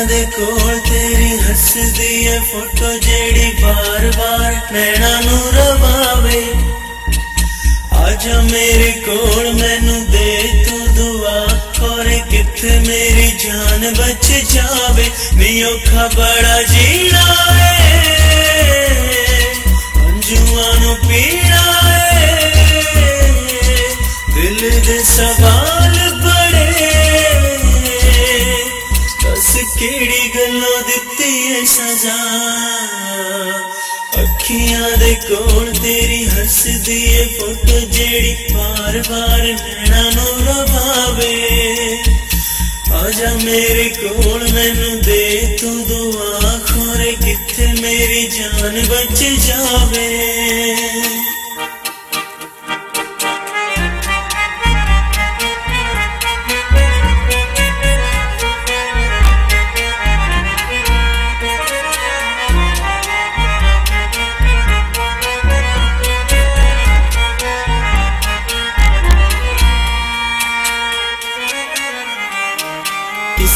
ਅੱਖੀਆਂ ਦੇ ਕੋਲ ਤੇਰੀ ਹੱਸਦੀ ਏ ਫੋਟੋ ਜਿਹੜੀ ਬਾਰ-ਬਾਰ ਨੈਣਾ ਨੂੰ ਰਵਾਵੇ। ਆਜਾ ਮੇਰੇ ਕੋਲ ਮੈਨੂੰ ਦੇ ਤੂੰ ਦੁਆ ਕੋਰੇ, ਕਿੱਥੇ ਮੇਰੀ ਜਾਨ ਬਚ ਜਾਵੇ। ਨੀ ਔਖਾ ਬੜਾ ਜੀਣਾ ਏ। ਅੰਜੂਆਂ ਨੂੰ ਪੀਣਾ ਅੱਖੀਆਂ ਦੇ ਕੋਲ ਤੇਰੀ ਹੱਸਦੀ ਏ ਫੋਟੋ ਜਿਹੜੀ ਵਾਰ-ਵਾਰ ਨੈਣਾ ਨੂੰ ਰਵਾਵੇ। ਆ ਜਾ ਮੇਰੇ ਕੋਲ, ਮੈਨੂੰ ਦੇ ਤੂੰ ਦੁਆ, ਖੋਰੇ ਕਿੱਥੇ ਮੇਰੀ ਜਾਨ ਬਚ ਜਾਵੇ।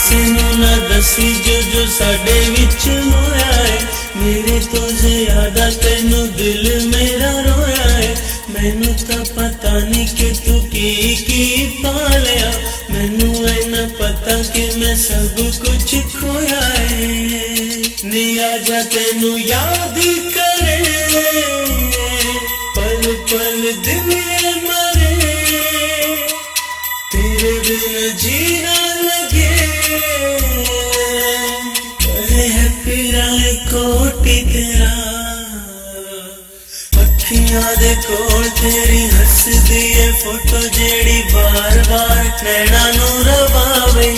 ਕਿਸੇ ਨੂੰ ਨਾ ਦੱਸੀ ਜੋ ਜੋ ਸਾਡੇ ਵਿੱਚ ਹੋਇਆ ਏ ਮੇਰੇ ਤੋਂ ਜ਼ਿਆਦਾ ਤੈਨੂੰ ਦਿਲ ਮੇਰਾ ਰੋਇਆ ਏ ਮੈਨੂੰ ਤਾਂ ਪਤਾ ਨਹੀਂ ਕਿ ਤੂੰ ਕੀ ਕੀ ਪਾ ਲਿਆ ਮੈਨੂੰ ਐਨਾ ਪਤਾ ਕਿ ਮੈਂ ਸਭ ਕੁਝ ਖੋਇਆ ਏ ਨੀ ਆਜਾ ਤੈਨੂੰ ਯਾਦ ਕਰੇ। ਪਲ ਪਲ ਦਿਲ ਕੋਲ ਟਿਕਰਾ ਅੱਖੀਆਂ ਦੇ ਕੋਲ ਤੇਰੀ ਹੱਸਦੀ ਏ ਫੋਟੋ ਜਿਹੜੀ ਬਾਰ-ਬਾਰ ਨੈਣਾ ਨੂੰ ਰਵਾਵੇ।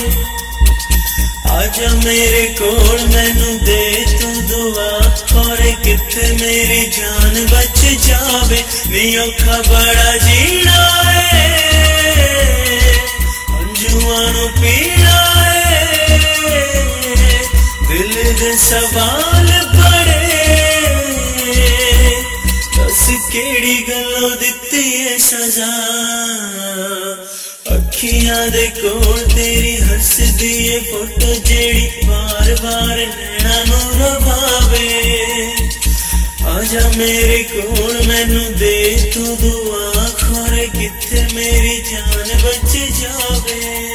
ਆਜਾ ਮੇਰੇ ਕੋਲ ਮੈਨੂੰ ਦੇ ਤੂੰ ਦੁਆ ਕੋਰੇ ਕਿੱਥੇ ਮੇਰੀ ਜਾਨ ਬਚ ਜਾਵੇ। ਨੀ ਔਖਾ ਬੜਾ ਜੀਣਾ ਏ। ਦਿਲ ਦੇ ਸਵਾਲ ਬੜੇ ਦੱਸ ਕਿਹੜੀ ਗੱਲੋਂ ਦਿੱਤੀ ਏ ਸਜ਼ਾ ਅੱਖੀਆਂ ਦੇ ਕੋਲ ਤੇਰੀ ਹੱਸਦੀ ਏ ਫੋਟੋ ਜਿਹੜੀ ਵਾਰ-ਵਾਰ ਨੈਣਾ ਨੂੰ ਰਵਾਵੇ ਆਜਾ ਮੇਰੇ ਕੋਲ ਮੈਨੂੰ ਦੇ ਤੂੰ ਦੁਆ ਖੋਰੇ ਕਿੱਥੇ ਮੇਰੀ ਜਾਨ ਬਚ ਜਾਵੇ